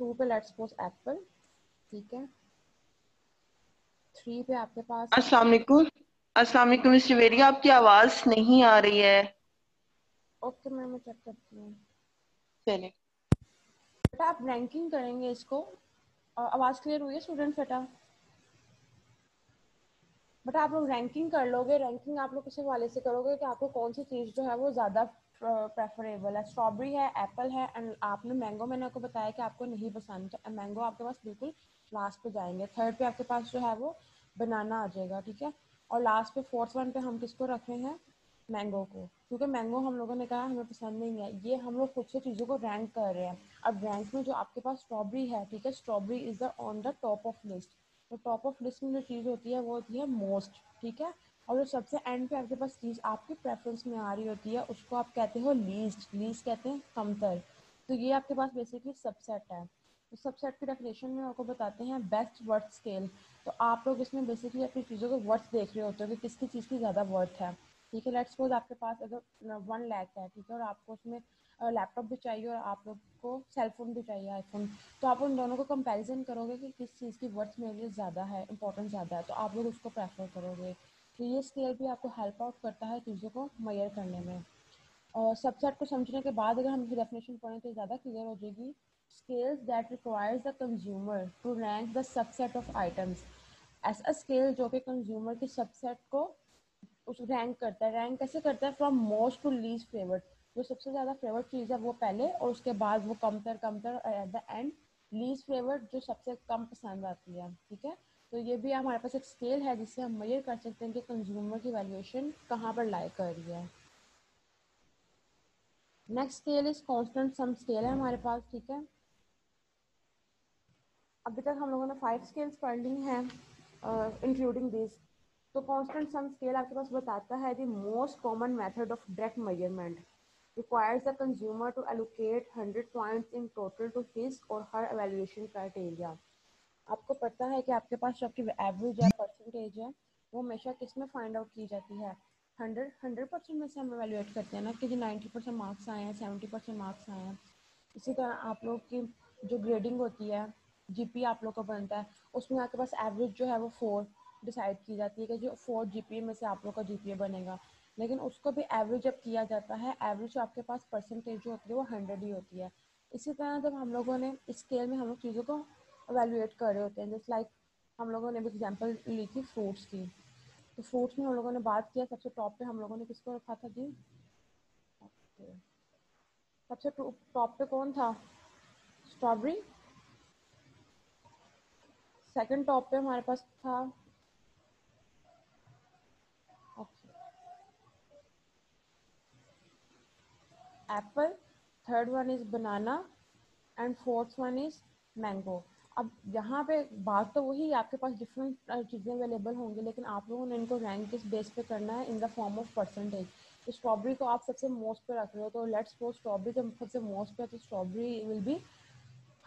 टू पे लेट्स सपोज़ एप्पल ठीक है? थ्री पे आपके पास अस्सलाम वालेकुम। अस्सलाम वालेकुम मिस्टर वेरिया आपकी आवाज़ नहीं आ रही है। ओके मैम मैं चेक करती हूँ। चलिए। बेटा आप रैंकिंग करेंगे इसको। आवाज़ क्लियर हुई है स्टूडेंट बेटा? बेटा आप लोग रैंकिंग कर लोगे रैंकिंग आप लोग किसी वाले से करोगे कि आपको कौन सी चीज़ जो है वो ज़्यादा प्रेफरेबल है। स्ट्रॉबेरी है एप्पल है एंड आपने मैंगो मैंने आपको बताया कि आपको नहीं पसंद तो मैंगो आपके पास बिल्कुल लास्ट पे जाएँगे। थर्ड पे आपके पास जो है वो बनाना आ जाएगा, ठीक है? और लास्ट पे फोर्थ वन पे हम किसको रखे हैं? मैंगो को। क्योंकि मैंगो हम लोगों ने कहा हमें पसंद नहीं है। ये हम लोग खुद से चीज़ों को रैंक कर रहे हैं। अब रैंक में जो आपके पास स्ट्रॉबेरी है, ठीक है? Strawberry is the on the top of list तो टॉप ऑफ़ लिस्ट में जो चीज़ होती है, वो होती है मोस्ट ठीक है? और जो सबसे एंड पे आपके पास चीज़ आपके प्रेफरेंस में आ रही होती है, उसको आप कहते हो लीस्ट लीस्ट कहते हैं कमतर. तो ये आपके पास बेसिकली सबसेट है. तो सबसेट की डेफिनेशन में आपको बताते हैं बेस्ट वर्थ स्केल तो आप लोग इसमें बेसिकली अपनी चीज़ों को वर्थ देख रहे होते हो कि किसकी चीज़ की ज़्यादा वर्थ है. ठीक है? लेट्स सपोज़ आपके पास अगर वन लैक है, ठीक है? और आपको उसमें लैपटॉप भी चाहिए और आप लोग को सेलफोन भी चाहिए आईफोन तो आप उन दोनों को कंपैरिजन करोगे कि किस चीज़ की वर्थ मेरे लिए ज़्यादा है इंपॉर्टेंस ज़्यादा है. तो आप लोग उसको प्रेफर करोगे. ये स्केल भी आपको हेल्प आउट करता है चीज़ों को मैयर करने में। और सबसेट को समझने के बाद अगर हम इसकी डेफिनेशन पढ़ें तो ज़्यादा क्लियर हो जाएगी। Scales that requires the consumer to rank the subset of items ऐसा स्केल जो कि कंज्यूमर के सबसेट को उस रैंक करता है। रैंक कैसे करता है? From most to least favourite जो सबसे ज़्यादा फेवरेट चीज़ है वो पहले और उसके बाद वो कमतर कमतर at the end least favourite जो सबसे कम पसंद आती है। ठीक है? तो ये भी हमारे पास एक स्केल है जिससे हम मेजर कर सकते हैं कि कंज्यूमर की वैल्यूएशन कहाँ पर लाई कर रही है। Next scale is constant sum scale है हमारे पास, ठीक है। अभी तक हम लोगों ने फाइव स्केल्स पढ़ ली हैं इंक्लूडिंग दिस तो कांस्टेंट सम स्केल आपके पास बताता है the most common method of direct measurement requires the consumer to allocate 100 points in total to his or her evaluation criteria. आपको पता है कि आपके पास जो आपकी एवरेज है परसेंटेज है, वो हमेशा किसमें फाइंड आउट की जाती है? हंड्रेड हंड्रेड परसेंट में से हम एवेल्यूएट करते हैं ना कि जो नाइन्टी परसेंट मार्क्स आए हैं सेवेंटी परसेंट मार्क्स आए हैं। इसी तरह आप लोग की जो ग्रेडिंग होती है जीपी आप लोग का बनता है, उसमें आपके पास एवरेज जो है वो फोर डिसाइड की जाती है कि जो फोर जीपीए में से आप लोग का जीपीए बनेगा। लेकिन उसको भी एवरेज जब किया जाता है एवरेज आपके पास परसेंटेज जो होती है वो हंड्रेड ही होती है। इसी तरह जब हम लोगों ने स्केल में हम लोग चीज़ों को एवेल्यूएट कर रहे होते हैं। जैसे लाइक हम लोगों ने भी एग्जांपल ली थी फ्रूट्स की। तो फ्रूट्स में हम लोगों ने बात किया, सबसे टॉप पे हम लोगों ने किसको रखा था जी? सबसे टॉप पे कौन था? स्ट्रॉबेरी सेकंड टॉप पे हमारे पास था। Apple third one is banana and fourth one is mango अब यहाँ पे बात तो वही आपके पास डिफरेंट चीज़ें अवेलेबल होंगी, लेकिन आप लोगों ने इनको रैंक किस बेस पे करना है in the form of percentage तो स्ट्रॉबेरी को आप सबसे मोस्ट पे रख रहे हो तो लेट्स सपोज़ स्ट्रॉबेरी जब सबसे मोस्ट पे तो strawberry will be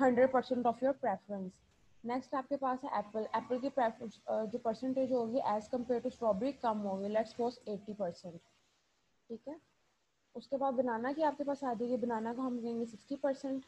hundred percent of your preference next आपके पास है एप्पल एप्पल की जो परसेंटेज होगी एज कंपेयर टू स्ट्रॉबेरी कम होगी. लेट्स सपोज़ एट्टी परसेंट ठीक है? उसके बाद बनाना की आपके पास आ जाएगी बनाना को हम देंगे sixty percent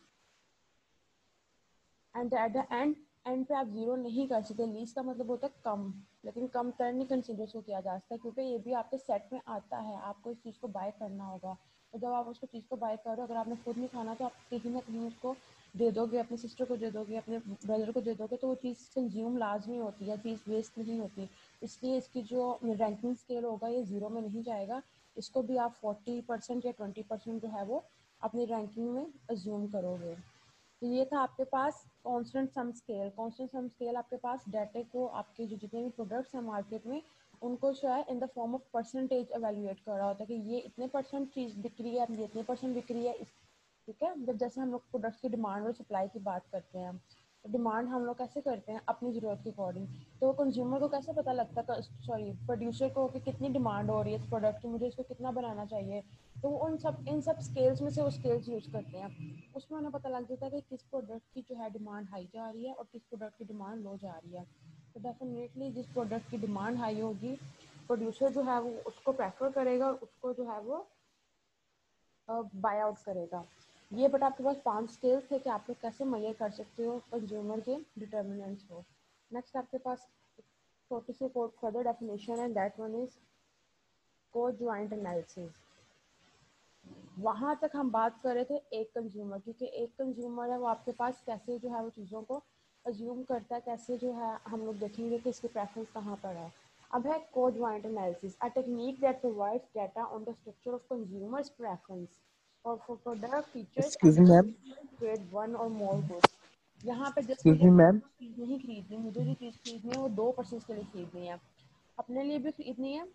and at the end end पे आप ज़ीरो नहीं कर सकते लीज का मतलब होता है कम, लेकिन कम तर नहीं कंसिडर को किया जा सकता क्योंकि ये भी आपके सेट में आता है, आपको इस चीज़ को बाय करना होगा। तो जब आप उसको चीज़ को बाय करो, अगर आपने खुद नहीं खाना तो आप कहीं ना कहीं उसको दे दोगे, अपने सिस्टर को दे दोगे, अपने ब्रदर को दे दोगे तो वो चीज़ कंज्यूम लाजमी होती है चीज़ वेस्ट नहीं होती। इसलिए इसकी जो रैंकिंग स्केल होगा, ये ज़ीरो में नहीं जाएगा। इसको भी आप फोर्टी परसेंट या ट्वेंटी परसेंट जो है वो अपनी रैंकिंग में अज्यूम करोगे। तो ये था आपके पास constant sum scale constant sum scale आपके पास डाटे को आपके जो जितने भी प्रोडक्ट्स हैं मार्केट में, उनको जो है in the form of percentage evaluate कर रहा होता है कि ये इतने परसेंट चीज़ बिक्री है, ये इतने परसेंट बिक्री है ठीक है? जब जैसे हम लोग प्रोडक्ट्स की डिमांड और सप्लाई की बात करते हैं डिमांड हम लोग कैसे करते हैं अपनी ज़रूरत के अकॉर्डिंग। तो कंज्यूमर को कैसे पता लगता है सॉरी प्रोड्यूसर को कि कितनी डिमांड हो रही है इस प्रोडक्ट की, मुझे इसको कितना बनाना चाहिए। तो वो उन सब, इन सब स्केल्स में से वो स्केल्स यूज़ करते हैं। उसमें उन्हें पता लग जाता है कि किस प्रोडक्ट की जो है डिमांड हाई जा रही है और किस प्रोडक्ट की डिमांड लो जा रही है। तो डेफिनेटली जिस प्रोडक्ट की डिमांड हाई होगी प्रोड्यूसर जो है वो उसको प्रेफर करेगा और उसको जो है वो बाय आउट करेगा। ये बट आपके पास पाँच स्केल्स थे कि आप लोग कैसे मैयर कर सकते हो कंज्यूमर के डिटर्मिनेंट्स को। नेक्स्ट आपके पास छोटी सी कोड फर्दर डेफिनेशन है that one is conjoint analysis वहाँ तक हम बात कर रहे थे एक कंज्यूमर क्योंकि एक कंज्यूमर है, वो आपके पास कैसे जो है वो चीज़ों को अज्यूम करता है, कैसे जो है हम लोग देखेंगे कि इसकी प्रेफरेंस कहाँ पर है। अब है conjoint analysis a technique that provides data on the structure of consumers preference और for product features excuse me ma'am create one और मोर गुड्स यहाँ पे जस्ट एक्सक्यूज मी मैम चीज़ नहीं खरीदनी मुझे जो चीज़ खरीदनी है वो दो पर्सन के लिए खरीदनी है। अपने लिए भी खरीदनी है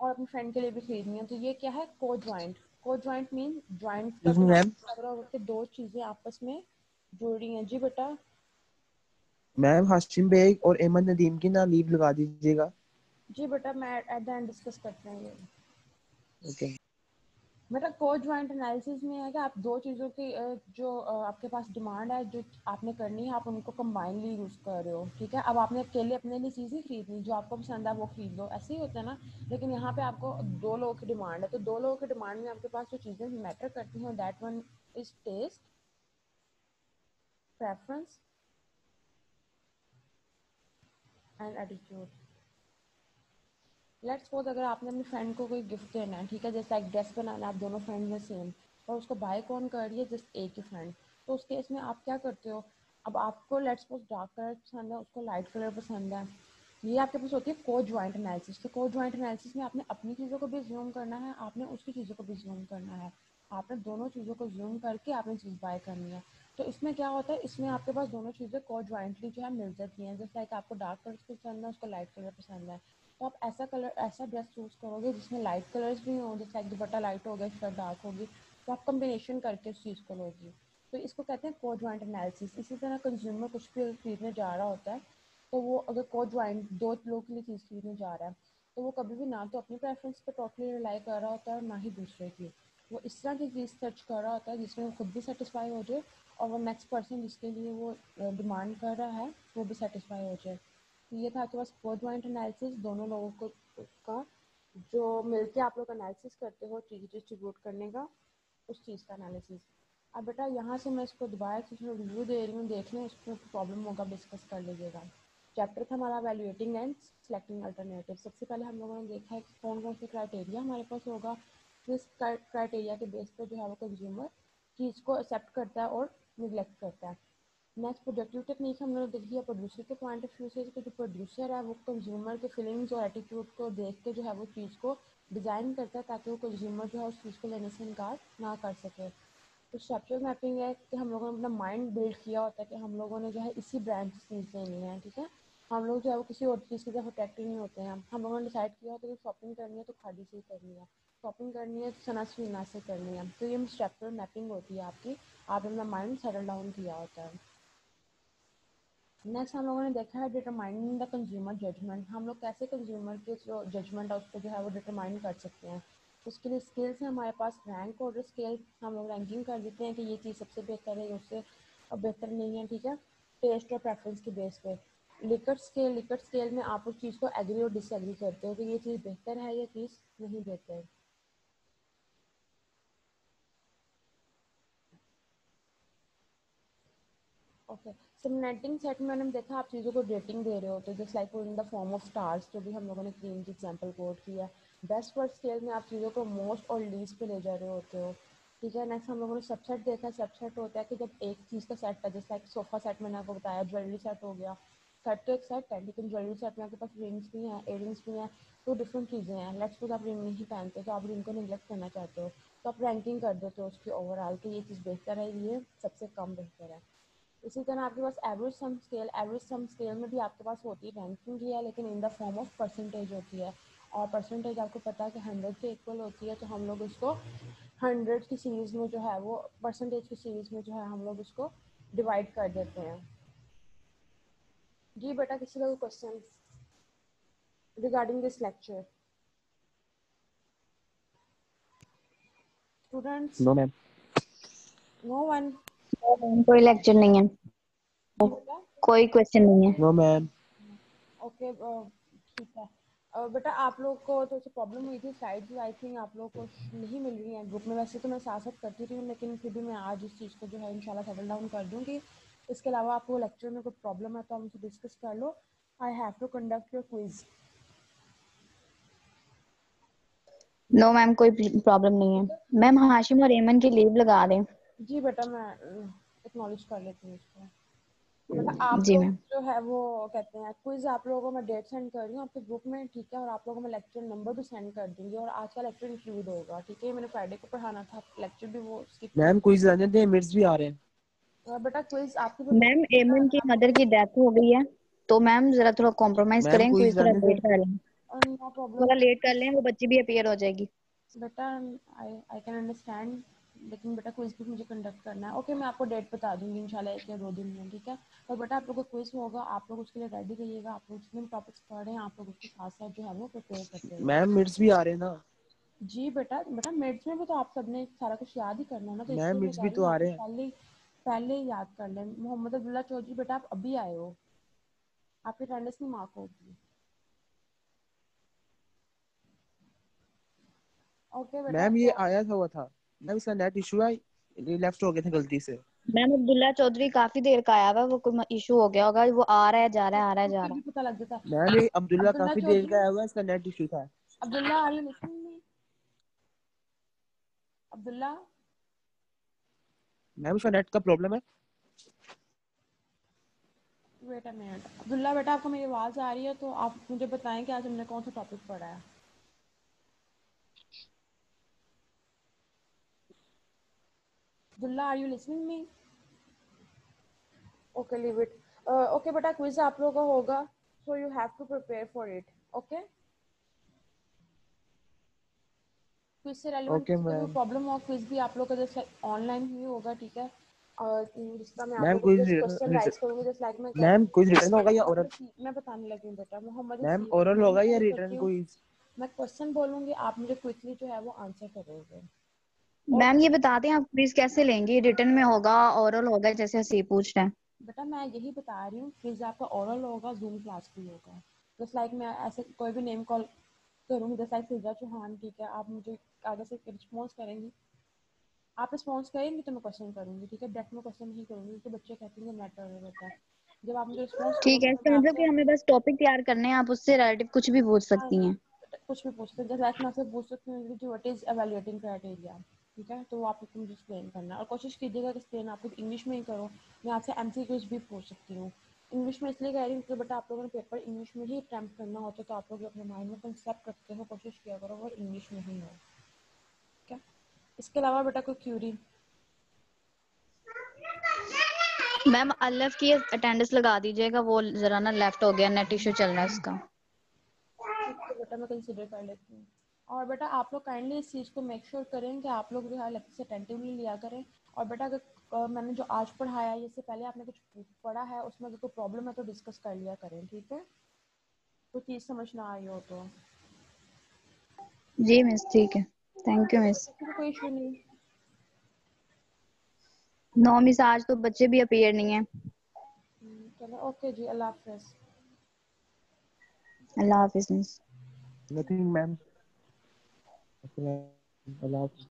और अपने फ्रेंड के लिए भी खरीदनी है। तो ये क्या है? Conjoint conjoint mean joint Excuse me, ma'am. दो चीज़ें आपस में जुड़ रही हैं। जी बेटा। मैम हाशिम बेग और अहमद नदीम की ना लीव लगा दीजिएगा। जी बेटा मैं एट द एंड डिस्कस करते हैं ये। ओके मतलब को ज्वाइंट एनालिसिस में है कि आप दो चीज़ों की जो आपके पास डिमांड है, जो आपने करनी है, आप उनको कंबाइनली यूज़ कर रहे हो, ठीक है? अब आपने अकेले अपने लिए चीज़ नहीं खरीदनी, जो आपको पसंद है, वो खरीद लो, ऐसे ही होता है ना? लेकिन यहाँ पे आपको दो लोगों की डिमांड है तो दो लोगों की डिमांड में आपके पास जो चीज़ें मैटर करती हैं that one is taste preference and attitude let's suppose अगर आपने अपने फ्रेंड को कोई गिफ्ट देना है, ठीक है? जैसे एक ड्रेस बनाना है, आप दोनों फ्रेंड में सेम और उसको बाय कौन कर रही है? जस्ट एक ही फ्रेंड तो उस केस में आप क्या करते हो? अब आपको लेट्स सपोज़ डार्क कलर पसंद है, उसको लाइट कलर पसंद है. ये आपके पास होती है को ज्वाइंट एनालिसिस तो को ज्वाइंट एनालिसिस में आपने अपनी चीज़ों को भी जूम करना है, आपने उसकी चीज़ों को भी जूम करना है. आपने दोनों चीज़ों को जूम करके आपने चीज़ बाय करनी है. तो इसमें क्या होता है? इसमें आपके पास दोनों चीज़ें को ज्वाइंटली जो है मिल जाती हैं. जैसे लाइक आपको डार्क कलर पसंद है, उसको लाइट कलर पसंद है. तो आप ऐसा कलर ऐसा ड्रेस चूज़ करोगे जिसमें लाइट कलर्स भी हों, जैसे दुपट्टा लाइट हो गया शर्ट डार्क होगी तो आप कम्बिनेशन करके उस चीज़ को लोगी। तो इसको कहते हैं को ज्वाइंट एनालिसिस इसी तरह कंज्यूमर कुछ भी खरीदने जा रहा होता है तो वो अगर को ज्वाइंट दो लोग के लिए चीज़ खरीदने जा रहा है तो वो कभी भी ना तो अपनी प्रेफरेंस पर टोटली रिलाई कर रहा होता है और ना ही दूसरे की। वो इस तरह की चीज़ सर्च कर रहा होता है जिसमें वो खुद भी सेटिस्फाई हो जाए और वो नेक्स्ट पर्सन जिसके लिए वो डिमांड कर रहा है, वो भी सेटिस्फाई हो जाए। ये था आपके पास फोर ज्वाइंट एनालिसिस दोनों लोगों को, का, जो मिलके आप लोग एनालिसिस करते हो चीज़ डिस्ट्रीब्यूट करने का, उस चीज़ का एनालिसिस अब बेटा, यहाँ से मैं इसको दोबारा से रिव्यू दे रही हूँ देख लें उसमें प्रॉब्लम होगा डिस्कस कर लीजिएगा। चैप्टर था हमारा वैल्यूएटिंग एंड सेलेक्टिंग अल्टरनेटिव सबसे पहले हम लोगों ने देखा है कि कौन कौन से क्राइटेरिया हमारे पास होगा, किस क्राइटेरिया के बेस पर जो है वो कंज्यूमर चीज़ को एक्सेप्ट करता है और निगलेक्ट करता है। नेक्स्ट प्रोडक्टिव टेक्निक हम लोग देखिए प्रोड्यूसर के पॉइंट ऑफ़ व्यू से कि जो प्रोड्यूसर है, वो कंज्यूमर के फीलिंग्स और एटीट्यूड को देख के जो है वो चीज़ को डिज़ाइन करता है ताकि वो कंज्यूमर जो है उस चीज़ को लेने से इनकार ना कर सके। तो स्ट्रक्चर मैपिंग है कि हम लोगों ने अपना माइंड बिल्ड किया होता है कि हम लोगों ने जो है इसी ब्रांड से चीज़ लेनी है, ठीक है? हम लोग जो है वो किसी और चीज़ की तरफ़ अट्रैक्टिव नहीं होते हैं। हम लोगों ने डिसाइड किया होता है कि शॉपिंग करनी है तो खादी से ही करनी है। शॉपिंग करनी है तो सना सीना से करनी है। तो ये स्ट्रक्चर मैपिंग होती है आपकी। आपने अपना माइंड सेटल डाउन किया होता है। नेक्स्ट हम लोगों ने देखा है डिटरमाइनिंग द कंज्यूमर जजमेंट हम लोग कैसे कंज्यूमर के जो जजमेंट है उसको जो है वो डिटरमाइन कर सकते हैं? उसके लिए स्केल्स है हमारे पास रैंक ऑर्डर स्केल हम लोग रैंकिंग कर देते हैं कि ये चीज़ सबसे बेहतर है उससे बेहतर नहीं है, ठीक है? टेस्ट और प्रेफरेंस के बेस पे। लिकट स्केल लिकट स्केल में आप उस चीज़ को एग्री और डिसएग्री करते हो कि ये चीज़ बेहतर है या चीज़ नहीं बेहतर? ओके सिमनेटिंग सेट में मैंने देखा, आप चीज़ों को रेटिंग दे रहे होते just like in the form of stars जो भी हम लोगों ने तीन की एग्जांपल कोट किया बेस्ट वर्ड स्केल में आप चीज़ों को मोस्ट और लीस्ट पे ले जा रहे होते हो। ठीक है नेक्स्ट हम लोगों ने सबसेट देखा सबसेट होता है कि जब एक चीज़ का सेट है जैसे लाइक सोफा सेट मैंने आपको बताया ज्वेलरी सेट हो गया। सेट तो एक सेट है, लेकिन ज्वेलरी सेट में आपके पास रिंग्स भी हैं एयरिंग्स भी हैं तो डिफरेंट चीज़ें हैं। लेट्स सपोज़ आप रिंग नहीं पहनते तो आप रिंग को निगलेक्ट करना चाहते हो तो आप रैंकिंग कर देते हो उसकी ओवरऑल कि ये चीज़ बेहतर है, ये सबसे कम बेहतर है। इसी तरह आपके पास average sum scale average sum scale में भी आपके पास होती है रैंकिंग ही है लेकिन in the form of percentage होती है। और परसेंटेज आपको पता है कि हंड्रेड के इक्वल होती है तो हम लोग इसको हंड्रेड की सीरीज़ में जो है वो परसेंटेज की सीरीज़ में जो है हम लोग इसको डिवाइड कर देते हैं। जी बेटा किसी का question regarding this lecture students no ma'am no one कोई लेक्चर नहीं है। कोई क्वेश्चन नहीं है। नो मैम ओके ठीक है। Uh, बेटा आप लोग को तो प्रॉब्लम हुई थी स्लाइड्स आई थिंक आप लोग को नहीं मिल रही हैं ग्रुप में। वैसे तो मैं साथ साथ करती रही हूँ लेकिन फिर भी मैं आज इस चीज़ को जो है इंशाल्लाह सेटल डाउन कर दूँगी। इसके अलावा आपको लेक्चर में कोई प्रॉब्लम है तो आप मुझे डिस्कस कर लो। I have to conduct your quiz no ma'am कोई प्रॉब्लम नहीं है। मैम हाशिम और एमन की लीव लगा दें। जी बेटा मैं एक्नॉलेज कर लेती हूँ इसको। बेटा आप जी लोग मैम। जो है वो कहते हैं क्विज आप लोगों को मैं डेट सेंड कर रही हूँ आपके ग्रुप में ठीक है और आप लोगों को मैं लेक्चर नंबर भी सेंड कर दूँगी और आज का लेक्चर इंक्लूड होगा ठीक है? मैंने फ्राइडे को पढ़ाना था लेक्चर भी वो मैम क्विज रहने दें मिर्च भी आ रहे हैं। और बेटा क्विज आपकी मैम एमन की मदर की डेथ हो गई है तो मैम जरा थोड़ा कॉम्प्रोमाइज करें क्विज थोड़ा लेट कर लें। नो प्रॉब्लम थोड़ा लेट कर लें वो बच्ची भी अपीयर हो जाएगी। बेटा आई आई कैन अंडरस्टैंड लेकिन बेटा क्विज भी मुझे कंडक्ट करना है। ओके मैं आपको डेट बता दूँगी इंशाल्लाह एक या दो दिन में ठीक है? और बेटा आप लोगों को क्विज होगा आप लोग उसके लिए रेडी रहिएगा आप लोग जितने टॉपिक्स पढ़ रहे हैं आप लोग उसके साथ साथ जो है वो प्रिपेयर करते रहिए मैम मिर्च भी आ रहे हैं ना? जी बेटा बेटा मिनट्स में भी तो आप सबने सारा कुछ याद ही करना है ना तो मैम, मैं कह भी तो आ रहे हैं। पहले पहले ही याद कर लें। मोहम्मद अब्दुल्ला चौधरी बेटा आप अभी आए हो। आपकी अटेंडेंस नहीं मार्क होगी ओके बेटा मैम ये तो- आया था हुआ था। मैम इसका नेट इशू है लेफ़्ट हो गए थे गलती से। मैम अब्दुल्ला चौधरी काफ़ी देर का आया हुआ है, वो कोई इशू हो गया होगा वो आ रहा है जा रहा है आ रहा है जा रहा भी पता लग जाता है मैम ये अब्दुल्ला काफ़ी देर का आया हुआ है इसका नेट इशू था। Abdullah are you listening me Abdullah? Ma'am इसका नेट का प्रॉब्लम है। वेट अ मिनट अब्दुल्ला बेटा आपको मेरी आवाज़ आ रही है तो आप मुझे बताएँ कि आज हमने कौन सा टॉपिक पढ़ा है? Abdullah are you listening me okay leave it okay बेटा क्विज आप लोगों का होगा so you have to prepare for it okay quiz से रेलिवेंट Okay, कोई. प्रॉब्लम हो क्विज भी आप लोग का जैसे ऑनलाइन ही होगा ठीक है? और जिस तरह मैं Ma'am, आप लोगों को quiz- क्वेश्चन राइज करूँगी जस्ट लाइक मैं मैम क्विज रिटर्न होगा या ओरल मैं बताने लगी हूँ बेटा मोहम्मद मैम ओरल होगा या रिटर्न। क्विज मैं क्वेश्चन बोलूँगी आप मुझे क्विकली जो है वो आंसर करोगे। मैम ये बता दें आप क्विज कैसे लेंगे? रिटर्न में होगा ओरल होगा जैसे हसी पूछ रहे हैं। बेटा मैं यही बता रही हूँ क्विज आपका ओरल होगा जूम क्लास भी होगा। जस्ट लाइक मैं ऐसे कोई भी नेम कॉल करूँगी जस्ट लाइक फिजा चौहान ठीक है? आप मुझे आगे से रिस्पॉन्स करेंगी। आप रिस्पॉन्स करेंगी तो मैं क्वेश्चन करूँगी ठीक है? डायरेक्ट में क्वेश्चन नहीं करूँगी क्योंकि बच्चे कहते हैं नेट और रहता है जब आप मुझे रिस्पॉन्स ठीक है इसका मतलब कि हमें बस टॉपिक तैयार करने हैं आप उससे रिलेटिव कुछ भी पूछ सकती हैं। कुछ भी पूछ सकते हैं। जैसे मैं आपसे पूछ सकती हूँ कि व्हाट इज़ एवेल्युएटिंग क्राइटेरिया ठीक है? तो वो आप मुझे एक्सप्लेन करना। है और कोशिश कीजिएगा कि एक्सप्लेन आप लोग इंग्लिश में ही करो। मैं आपसे एम भी पूछ सकती हूँ। इंग्लिश में इसलिए कह रही हूँ कि बेटा आप लोगों ने पेपर इंग्लिश में ही अटैम्प्ट करना होता है तो आप लोग अपने माइंड में कंसेप्ट रखते हो कोशिश किया करो और इंग्लिश में ही हो। ठीक है? इसके अलावा बेटा कोई क्यूरी मैम अल्लफ की अटेंडेंस लगा दीजिएगा वो जरा ना लेफ़्ट हो गया नेट इशू चल रहा है उसका तो बेटा मैं कंसिडर कर लेती हूँ। और बेटा आप लोग काइंडली इस चीज़ को मेक श्योर करें कि आप लोग जो है लेक्चर अटेंटिवली लिया करें। और बेटा अगर मैंने जो आज पढ़ाया है इससे पहले आपने कुछ पढ़ा है उसमें अगर कोई प्रॉब्लम है तो डिस्कस कर लिया करें ठीक है? कोई चीज़ समझ ना आई हो तो। जी मिस ठीक है। थैंक यू मिस कोई इशू नहीं। नो मिस आज तो बच्चे भी अपीयर नहीं है। हम्म, चलो ओके जी अल्लाह हाफिज़। अल्लाह हाफिज मिस नथिंग मैम अल्लाह हाफिज़